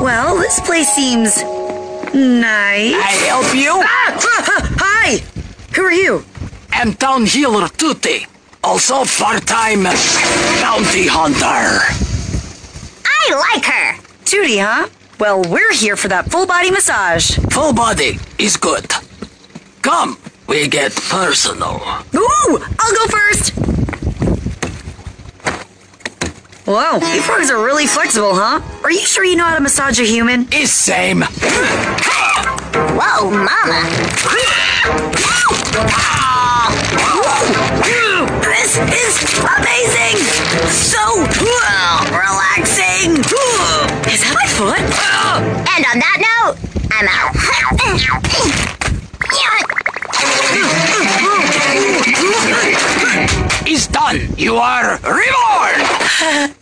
Well, this place seems nice. I help you? Ah, hi! Who are you? I'm Town Healer Tutti, also part-time bounty hunter. I like her. Tutti, huh? Well, we're here for that full body massage. Full body is good. Come, we get personal. Ooh! I'll go Whoa, you frogs are really flexible, huh? Are you sure you know how to massage a human? Is same. Whoa, mama. This is amazing! So relaxing! Is that my foot? And on that note, I'm out. Is done. You are reborn.